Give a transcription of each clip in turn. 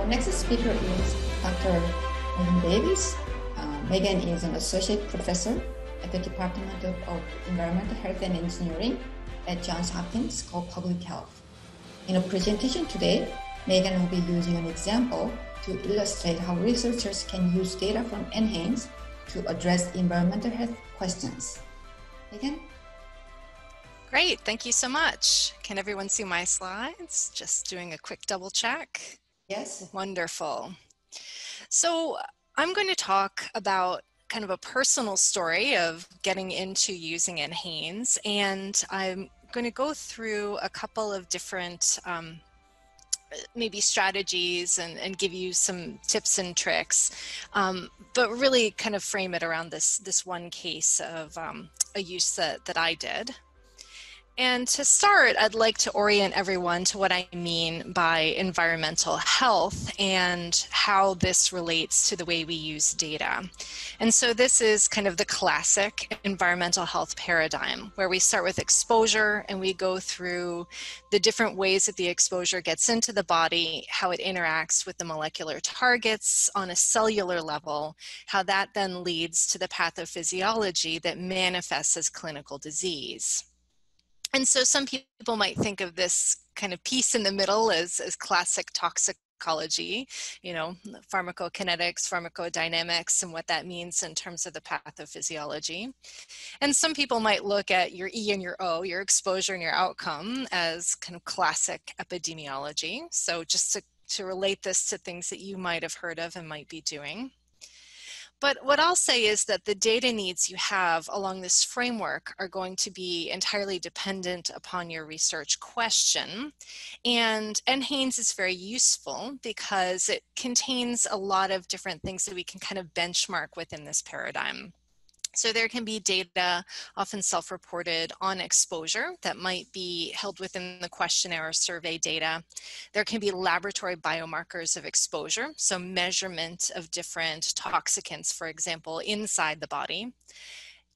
Our next speaker is Dr. Meghan Davis. Uh, Meghan is an associate professor at the Department of, of Environmental Health and Engineering at Johns Hopkins School of Public Health. In a presentation today, Meghan will be using an example to illustrate how researchers can use data from NHANES to address environmental health questions. Meghan? Great, thank you so much. Can everyone see my slides? Just doing a quick double check. Yes. Wonderful. So I'm going to talk about kind of a personal story of getting into using NHANES, and I'm going to go through a couple of different um, maybe strategies and, and give you some tips and tricks, um, but really kind of frame it around this, this one case of um, a use that, that I did. And to start, I'd like to orient everyone to what I mean by environmental health and how this relates to the way we use data. And so this is kind of the classic environmental health paradigm where we start with exposure and we go through the different ways that the exposure gets into the body, how it interacts with the molecular targets on a cellular level, how that then leads to the pathophysiology that manifests as clinical disease. And so some people might think of this kind of piece in the middle as, as classic toxicology, you know, pharmacokinetics, pharmacodynamics, and what that means in terms of the pathophysiology. And some people might look at your E and your O, your exposure and your outcome, as kind of classic epidemiology. So just to, to relate this to things that you might have heard of and might be doing. But what I'll say is that the data needs you have along this framework are going to be entirely dependent upon your research question. And NHANES is very useful because it contains a lot of different things that we can kind of benchmark within this paradigm. So there can be data, often self-reported, on exposure that might be held within the questionnaire or survey data. There can be laboratory biomarkers of exposure, so measurement of different toxicants, for example, inside the body.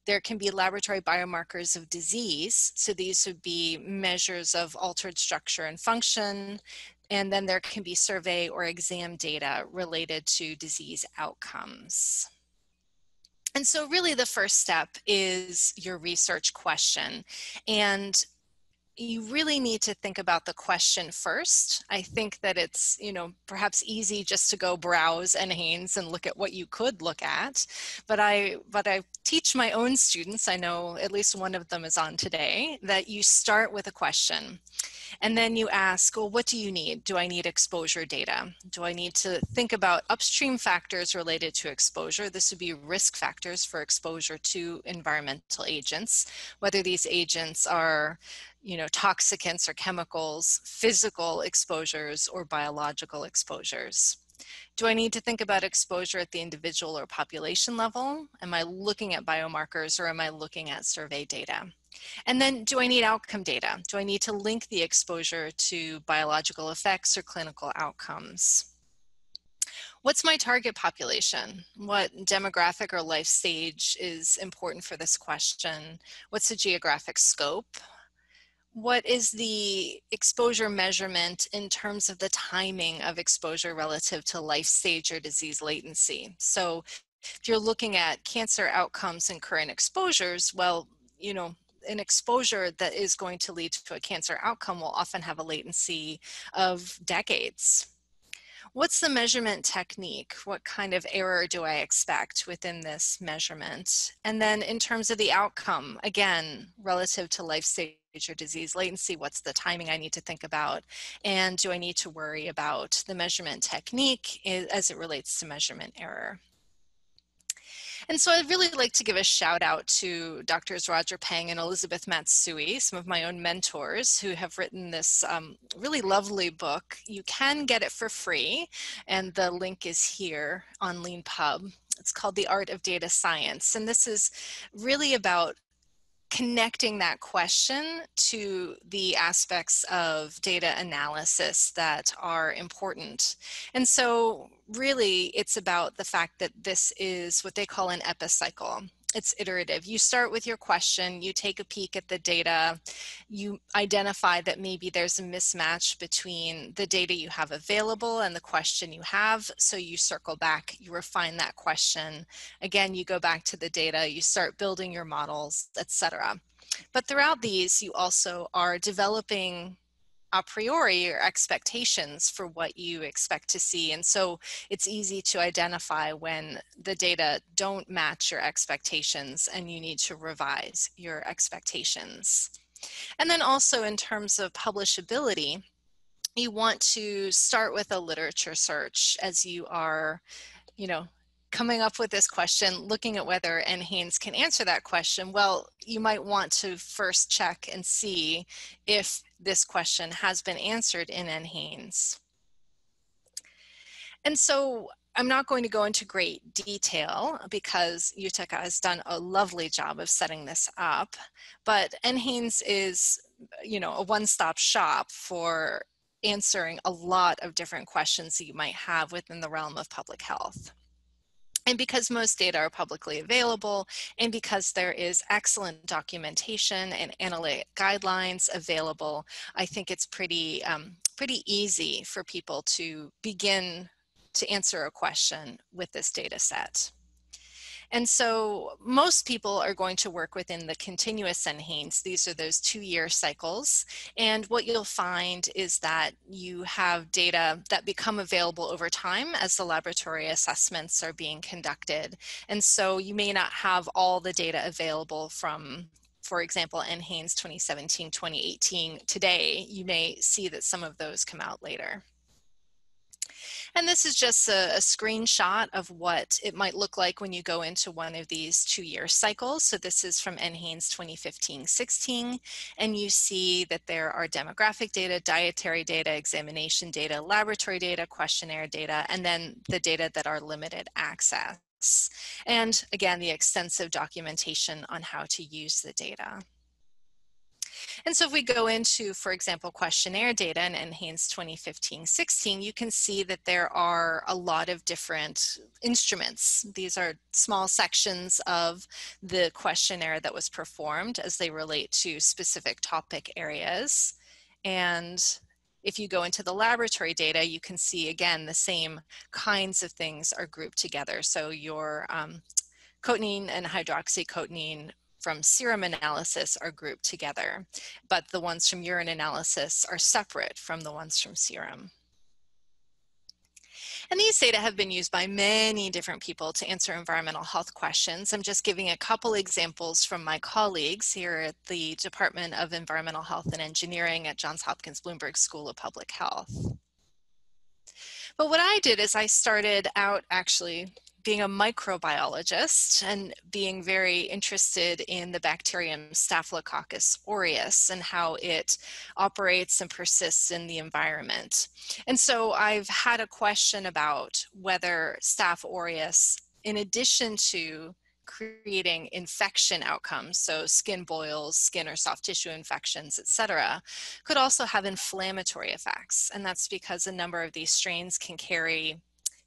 There can be laboratory biomarkers of disease, so these would be measures of altered structure and function, and then there can be survey or exam data related to disease outcomes. And so really the first step is your research question. And you really need to think about the question first. I think that it's, you know, perhaps easy just to go browse NHANES and look at what you could look at. But I, but I teach my own students, I know at least one of them is on today, that you start with a question. And then you ask, well, what do you need? Do I need exposure data? Do I need to think about upstream factors related to exposure? This would be risk factors for exposure to environmental agents, whether these agents are you know, toxicants or chemicals, physical exposures or biological exposures. Do I need to think about exposure at the individual or population level? Am I looking at biomarkers or am I looking at survey data? And then do I need outcome data? Do I need to link the exposure to biological effects or clinical outcomes? What's my target population? What demographic or life stage is important for this question? What's the geographic scope? What is the exposure measurement in terms of the timing of exposure relative to life stage or disease latency? So if you're looking at cancer outcomes and current exposures, well, you know, an exposure that is going to lead to a cancer outcome will often have a latency of decades. What's the measurement technique? What kind of error do I expect within this measurement? And then in terms of the outcome, again, relative to life stage or disease latency, what's the timing I need to think about? And do I need to worry about the measurement technique as it relates to measurement error? And so I'd really like to give a shout out to Drs. Roger Peng and Elizabeth Matsui, some of my own mentors who have written this um, really lovely book. You can get it for free, and the link is here on LeanPub. It's called The Art of Data Science. And this is really about connecting that question to the aspects of data analysis that are important. And so really it's about the fact that this is what they call an epicycle. It's iterative. You start with your question, you take a peek at the data, you identify that maybe there's a mismatch between the data you have available and the question you have. So you circle back, you refine that question. Again, you go back to the data, you start building your models, etc. But throughout these, you also are developing a priori your expectations for what you expect to see. And so it's easy to identify when the data don't match your expectations and you need to revise your expectations. And then also in terms of publishability, you want to start with a literature search as you are, you know, coming up with this question, looking at whether NHANES can answer that question, well, you might want to first check and see if this question has been answered in N. NHANES. And so I'm not going to go into great detail because Yutaka has done a lovely job of setting this up, but N. NHANES is, you know, a one-stop shop for answering a lot of different questions that you might have within the realm of public health. And because most data are publicly available, and because there is excellent documentation and analytic guidelines available, I think it's pretty, um, pretty easy for people to begin to answer a question with this data set. And so most people are going to work within the continuous NHANES. These are those two-year cycles. And what you'll find is that you have data that become available over time as the laboratory assessments are being conducted. And so you may not have all the data available from for example, NHANES 2017, 2018 today, you may see that some of those come out later. And this is just a, a, screenshot of what it might look like when you go into one of these two-year cycles. So this is from NHANES 2015-16, and you see that there are demographic data, dietary data, examination data, laboratory data, questionnaire data, and then the data that are limited access. And again, the extensive documentation on how to use the data. And so if we go into, for example, questionnaire data in NHANES 2015-16, you can see that there are a lot of different instruments. These are small sections of the questionnaire that was performed as they relate to specific topic areas. And if you go into the laboratory data, you can see again the same kinds of things are grouped together. So your um, cotinine and hydroxycotinine from serum analysis are grouped together, but the ones from urine analysis are separate from the ones from serum. And these data have been used by many different people to answer environmental health questions. I'm just giving a couple examples from my colleagues here at the Department of Environmental Health and Engineering at Johns Hopkins Bloomberg School of Public Health. But what I did is I started out actually being a microbiologist and being very interested in the bacterium Staphylococcus aureus and how it operates and persists in the environment. And so I've had a question about whether Staph aureus, in addition to creating infection outcomes, so skin boils, skin or soft tissue infections, etc., could also have inflammatory effects. And that's because a number of these strains can carry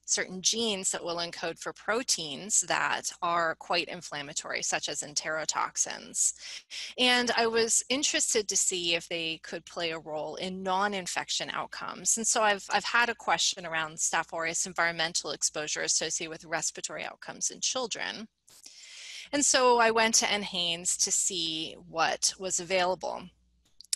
certain genes that will encode for proteins that are quite inflammatory, such as enterotoxins. And I was interested to see if they could play a role in non-infection outcomes. And so I've, I've had a question around Staph aureus environmental exposure associated with respiratory outcomes in children. And so I went to NHANES to see what was available.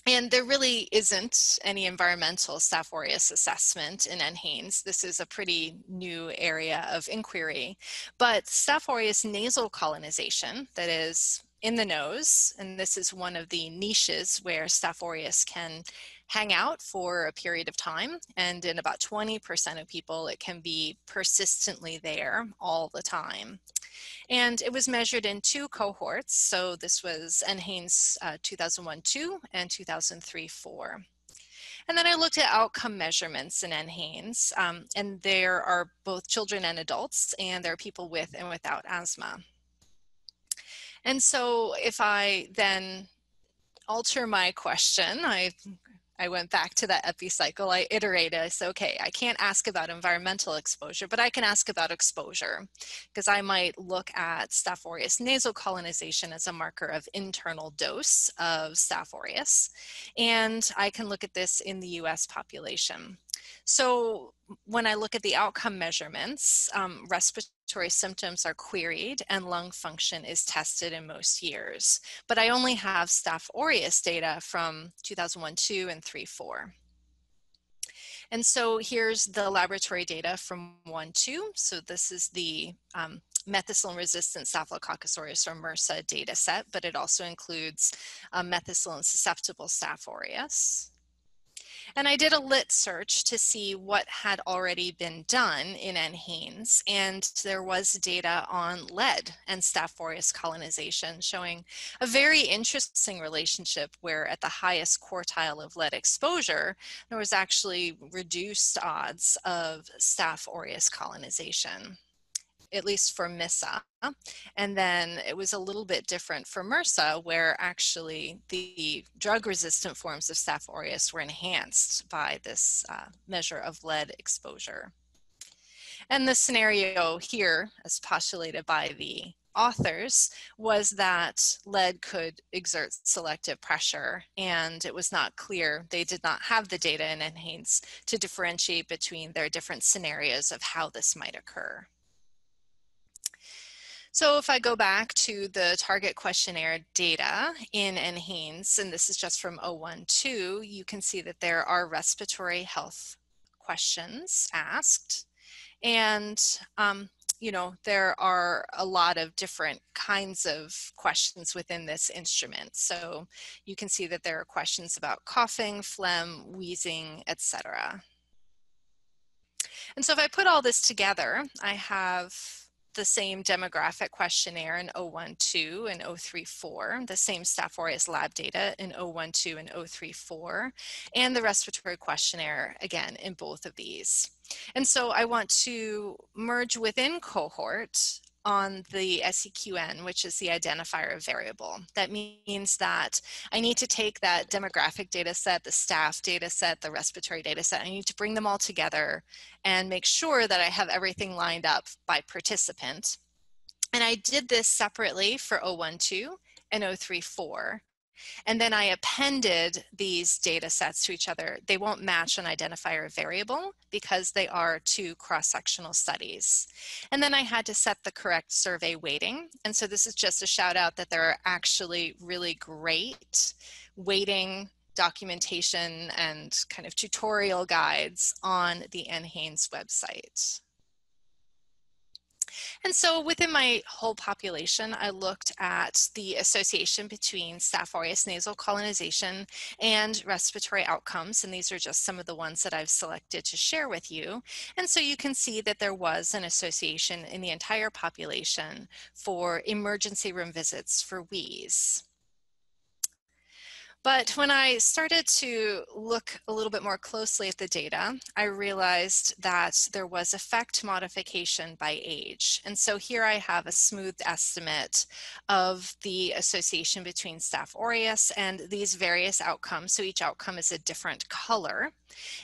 And there really isn't any environmental Staph aureus assessment in NHANES. This is a pretty new area of inquiry. But Staph aureus nasal colonization, that is in the nose, and this is one of the niches where Staph aureus can hang out for a period of time. And in about 20% of people, it can be persistently there all the time. And it was measured in two cohorts. So this was NHANES uh, 2001-2 and 2003-4. And then I looked at outcome measurements in NHANES, um, and there are both children and adults, and there are people with and without asthma. And so if I then alter my question, I I went back to that epicycle. I iterated. I said, okay, I can't ask about environmental exposure, but I can ask about exposure because I might look at Staph aureus nasal colonization as a marker of internal dose of Staph aureus. And I can look at this in the US population. So when I look at the outcome measurements, um, respiratory symptoms are queried and lung function is tested in most years. But I only have Staph aureus data from 2001, 2, and 3, 4. And so here's the laboratory data from 1, 2. So this is the um, methicillin-resistant Staphylococcus aureus or MRSA data set, but it also includes um, methicillin-susceptible Staph aureus. And I did a lit search to see what had already been done in NHANES, and there was data on lead and Staph aureus colonization showing a very interesting relationship where at the highest quartile of lead exposure, there was actually reduced odds of Staph aureus colonization at least for MSSA. And then it was a little bit different for MRSA, where actually the drug resistant forms of Staph aureus were enhanced by this uh, measure of lead exposure. And the scenario here, as postulated by the authors, was that lead could exert selective pressure, and it was not clear. They did not have the data in NHANES to differentiate between their different scenarios of how this might occur. So if I go back to the target questionnaire data in NHANES, and this is just from 012, you can see that there are respiratory health questions asked. And, um, you know, there are a lot of different kinds of questions within this instrument. So you can see that there are questions about coughing, phlegm, wheezing, etc. And so if I put all this together, I have the same demographic questionnaire in 012 and 034, the same Staph aureus lab data in 012 and 034, and the respiratory questionnaire again in both of these. And so I want to merge within cohort on the SEQN, which is the identifier of variable. That means that I need to take that demographic data set, the Staph data set, the respiratory data set, I need to bring them all together and make sure that I have everything lined up by participant. And I did this separately for 012 and 034. And then I appended these data sets to each other. They won't match an identifier variable because they are two cross-sectional studies. And then I had to set the correct survey weighting. And so this is just a shout out that there are actually really great weighting documentation and kind of tutorial guides on the NHANES website. And so within my whole population, I looked at the association between Staph aureus nasal colonization and respiratory outcomes. And these are just some of the ones that I've selected to share with you. And so you can see that there was an association in the entire population for emergency room visits for wheeze. But when I started to look a little bit more closely at the data, I realized that there was effect modification by age. And so here I have a smooth estimate of the association between Staph aureus and these various outcomes. So each outcome is a different color.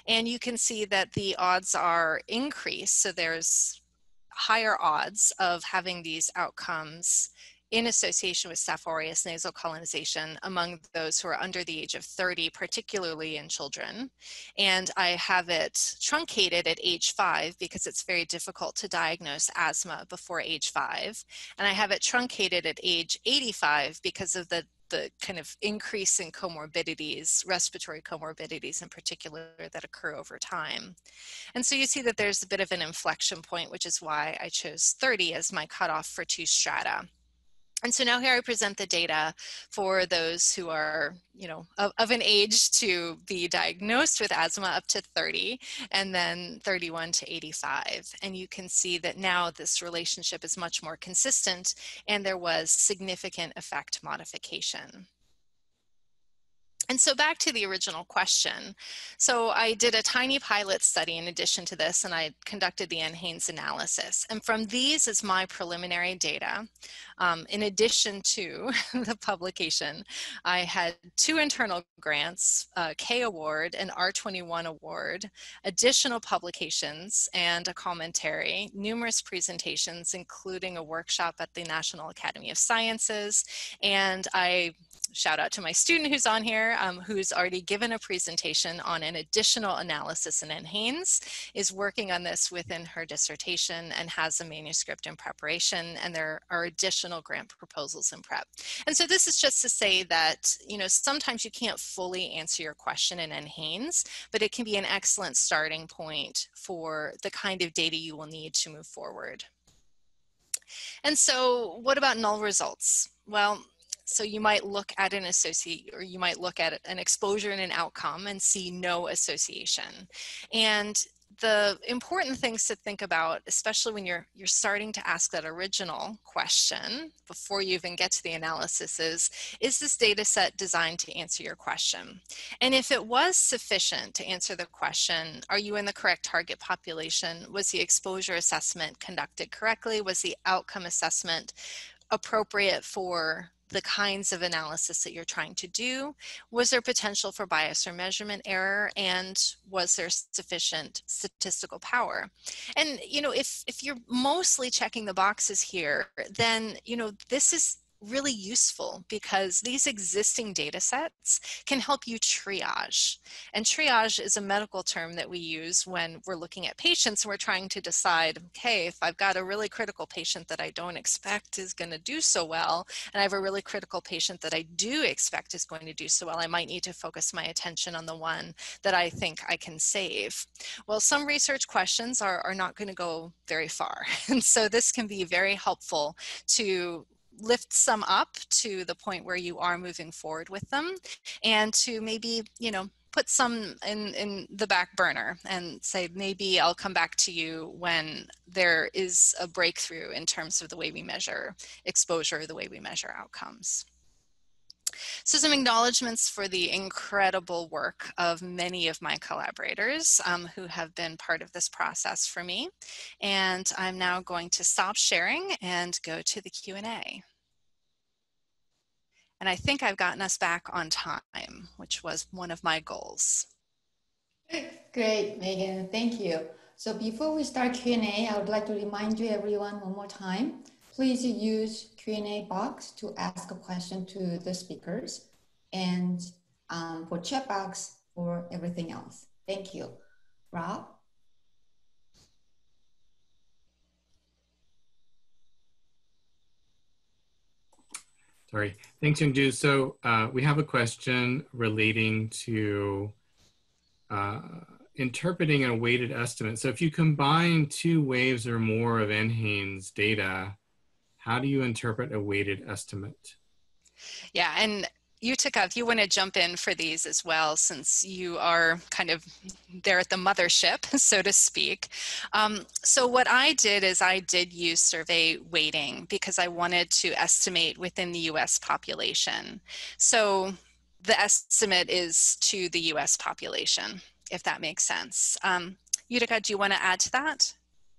And you can see that the odds are increased. So there's higher odds of having these outcomes in association with Staph aureus nasal colonization among those who are under the age of 30, particularly in children. And I have it truncated at age five because it's very difficult to diagnose asthma before age five. And I have it truncated at age 85 because of the the kind of increase in comorbidities, respiratory comorbidities in particular, that occur over time. And so you see that there's a bit of an inflection point, which is why I chose 30 as my cutoff for two strata. And so now here I present the data for those who are, you know, of, of, an age to be diagnosed with asthma up to 30 and then 31 to 85. And you can see that now this relationship is much more consistent and there was significant effect modification. And so back to the original question. So I did a tiny pilot study in addition to this, and I conducted the NHANES analysis. And from these is my preliminary data. Um, in addition to the publication, I had two internal grants, a K Award and R21 Award, additional publications and a commentary, numerous presentations, including a workshop at the National Academy of Sciences, and I shout out to my student who's on here, um, who's already given a presentation on an additional analysis in NHANES, is working on this within her dissertation and has a manuscript in preparation, and there are additional grant proposals in prep. And so this is just to say that, you know, sometimes you can't fully answer your question in NHANES, but it can be an excellent starting point for the kind of data you will need to move forward. And so what about null results? Well, so you might look at an associate or you might look at an exposure and an outcome and see no association. And the important things to think about, especially when you're you're starting to ask that original question before you even get to the analysis is, is this data set designed to answer your question? And if it was sufficient to answer the question, are you in the correct target population? Was the exposure assessment conducted correctly? Was the outcome assessment appropriate for the kinds of analysis that you're trying to do? Was there potential for bias or measurement error? And was there sufficient statistical power? And, you know, if, if you're mostly checking the boxes here, then, you know, this is really useful because these existing data sets can help you triage. And triage is a medical term that we use when we're looking at patients and we're trying to decide, okay, if I've got a really critical patient that I don't expect is going to do so well, and I have a really critical patient that I do expect is going to do so well, I might need to focus my attention on the one that I think I can save. Well, some research questions are, are not going to go very far. And so this can be very helpful to lift some up to the point where you are moving forward with them and to maybe, you know, put some in, in the back burner and say, maybe I'll come back to you when there is a breakthrough in terms of the way we measure exposure, the way we measure outcomes. So some acknowledgements for the incredible work of many of my collaborators um, who have been part of this process for me. And I'm now going to stop sharing and go to the Q&A. And I think I've gotten us back on time, which was one of my goals. Great, Meghan, thank you. So before we start Q&A, I would like to remind you everyone one more time please use Q&A box to ask a question to the speakers and um, for chat box for everything else. Thank you. Rob? Sorry. Thanks, Youngju. So uh, we have a question relating to uh, interpreting a weighted estimate. So if you combine two waves or more of NHANES data, how do you interpret a weighted estimate? Yeah, and Yutaka, you want to jump in for these as well, since you are kind of there at the mothership, so to speak. Um, so what I did is I did use survey weighting because I wanted to estimate within the US population. So the estimate is to the US population, if that makes sense. Um, Yutaka, do you want to add to that?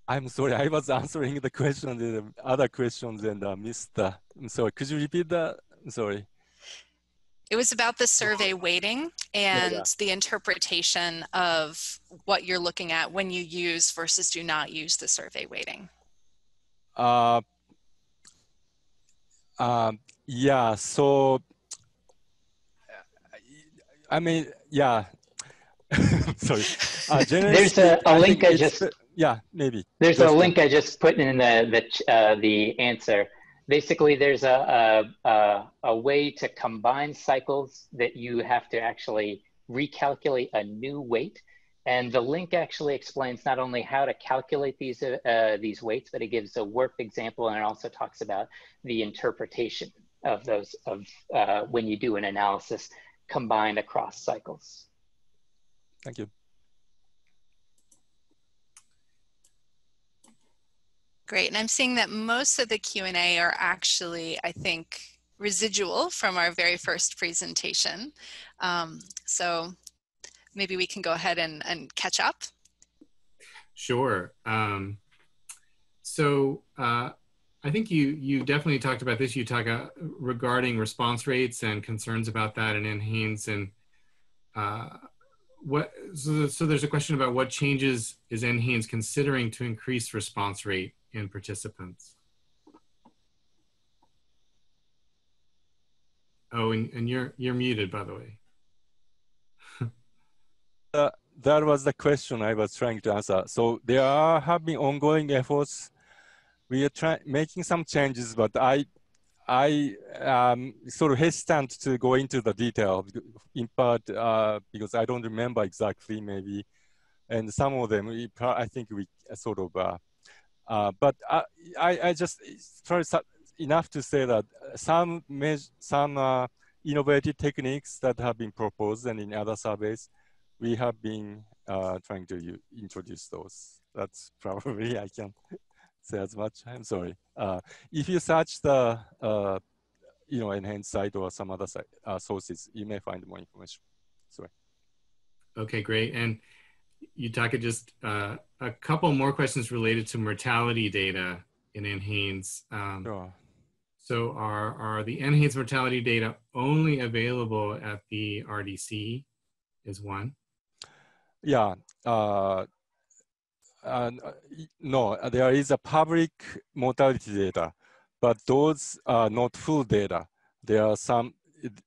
I'm sorry, I was answering the question, the other questions and uh, missed the, I'm sorry, could you repeat that? I'm sorry. It was about the survey weighting and yeah, yeah. the interpretation of what you're looking at when you use versus do not use the survey weighting. Uh, uh, yeah, so, I mean, yeah, sorry. Uh, There's a, a link I just yeah, maybe. There's a link I just put in the the uh, the answer. Basically, there's a, a a way to combine cycles that you have to actually recalculate a new weight. And the link actually explains not only how to calculate these uh, these weights, but it gives a work example, and it also talks about the interpretation of those of uh, when you do an analysis combined across cycles. Thank you. Great, and I'm seeing that most of the Q&A are actually, I think, residual from our very first presentation. Um, so maybe we can go ahead and, and catch up. Sure. Um, so uh, I think you you definitely talked about this. You talk uh, regarding response rates and concerns about that in NHANES and uh, what. So, so there's a question about what changes is NHANES considering to increase response rate in participants. Oh, and, and you're you're muted, by the way. uh, that was the question I was trying to answer. So there are have been ongoing efforts we are trying making some changes, but I I am sort of hesitant to go into the detail in part uh, because I don't remember exactly maybe, and some of them we, I think we sort of. Uh, uh, but I, I, just try enough to say that some some uh, innovative techniques that have been proposed and in other surveys, we have been uh, trying to introduce those. That's probably I can say as much. I'm sorry. Uh, if you search the uh, you know NHANES site or some other site, uh, sources, you may find more information. Sorry. Okay, great. And Yutaka, just uh, a couple more questions related to mortality data in NHANES. Um, sure. So are, are the NHANES mortality data only available at the RDC is one? Yeah, uh, uh, no, there is a public mortality data, but those are not full data. There are some,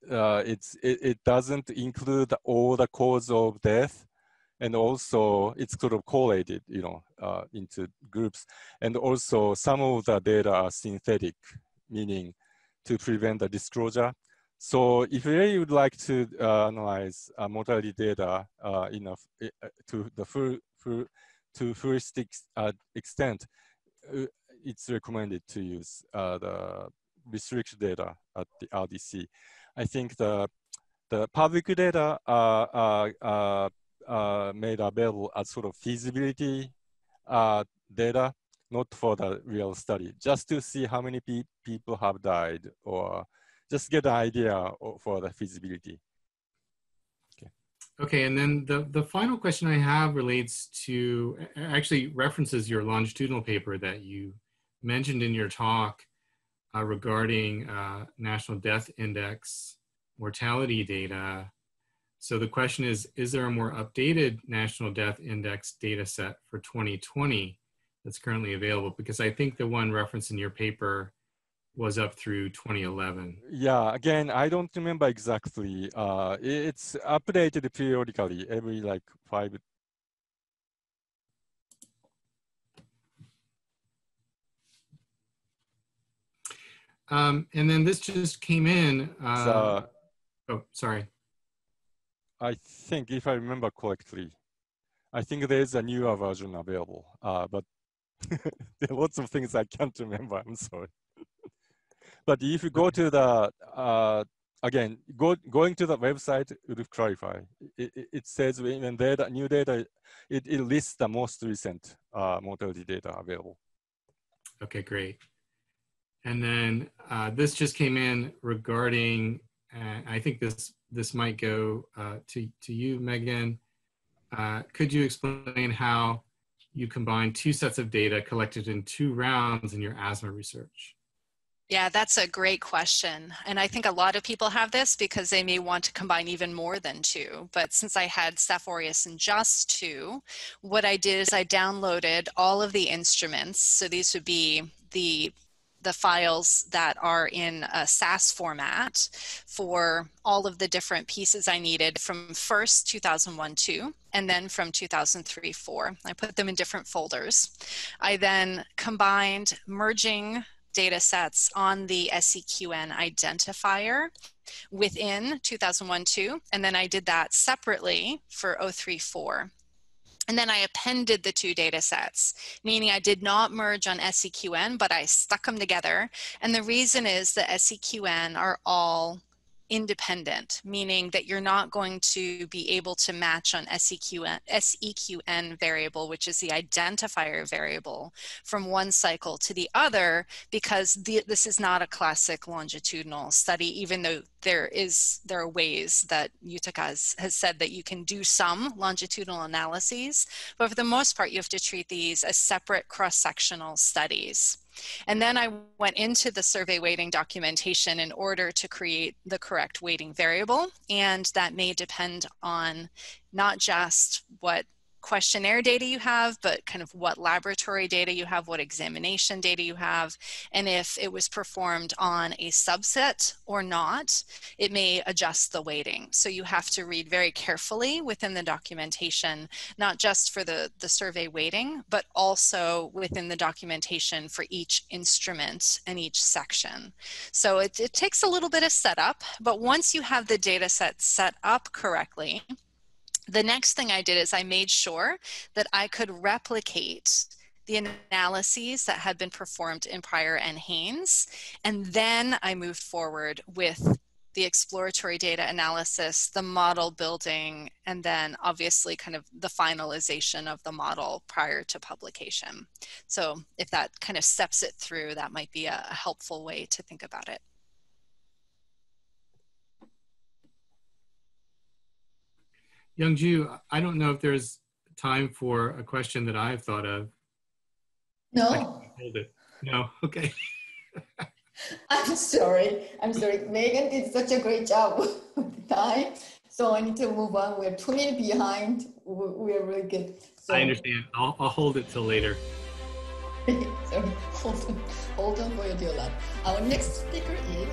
uh, it's, it, it, doesn't include all the cause of death. And also it's sort of correlated, you know, uh, into groups. And also some of the data are synthetic, meaning to prevent the disclosure. So if you really would like to uh, analyze uh, mortality data uh, enough uh, to the full, full to ex uh, extent, uh, it's recommended to use uh, the restriction data at the RDC. I think the the public data are, are, are made available as sort of feasibility uh, data, not for the real study, just to see how many pe people have died or just get an idea for the feasibility. Okay, Okay, and then the, the final question I have relates to, actually references your longitudinal paper that you mentioned in your talk uh, regarding uh, National Death Index mortality data. So the question is, is there a more updated National Death Index data set for 2020 that's currently available? Because I think the one referenced in your paper was up through 2011. Yeah, again, I don't remember exactly. Uh, it's updated periodically every like five. Um, and then this just came in. Uh, so, oh, sorry. I think if I remember correctly, I think there's a newer version available, uh, but there are lots of things I can't remember. I'm sorry. But if you go to the, uh, again, go, going to the website would clarify. It, it, it says when data, new data, it, it lists the most recent uh, mortality data available. Okay, great. And then uh, this just came in regarding, uh, I think this this might go uh, to, to you, Meghan. Uh, could you explain how you combine two sets of data collected in two rounds in your asthma research? Yeah, that's a great question. And I think a lot of people have this because they may want to combine even more than two. But since I had Staph aureus and just two, what I did is I downloaded all of the instruments. So these would be the the files that are in a SAS format for all of the different pieces I needed from first 2001-2 and then from 2003-4. I put them in different folders. I then combined merging data sets on the SEQN identifier within 2001-2, and then I did that separately for 034. And then I appended the two data sets, meaning I did not merge on SEQN, but I stuck them together. And the reason is that SEQN are all independent, meaning that you're not going to be able to match on SEQN, SEQN variable, which is the identifier variable, from one cycle to the other, because the, this is not a classic longitudinal study, even though there is there are ways that Yutaka has, has said that you can do some longitudinal analyses, but for the most part, you have to treat these as separate cross-sectional studies. And then I went into the survey weighting documentation in order to create the correct weighting variable. And that may depend on not just what questionnaire data you have, but kind of what laboratory data you have, what examination data you have, and if it was performed on a subset or not, it may adjust the weighting. So you have to read very carefully within the documentation, not just for the, the survey weighting, but also within the documentation for each instrument and each section. So it, it takes a little bit of setup, but once you have the data set set up correctly, the next thing I did is I made sure that I could replicate the analyses that had been performed in Prior NHANES. And then I moved forward with the exploratory data analysis, the model building, and then obviously kind of the finalization of the model prior to publication. So if that kind of steps it through, that might be a, helpful way to think about it. Youngju, I don't know if there's time for a question that I've thought of. No. Hold it. No. Okay. I'm sorry. I'm sorry. Meghan did such a great job with the time. So I need to move on. We're two minutes behind. We're really good. So, I understand. I'll, I'll hold it till later. sorry. Hold on. Hold on for your dear life. Our next speaker is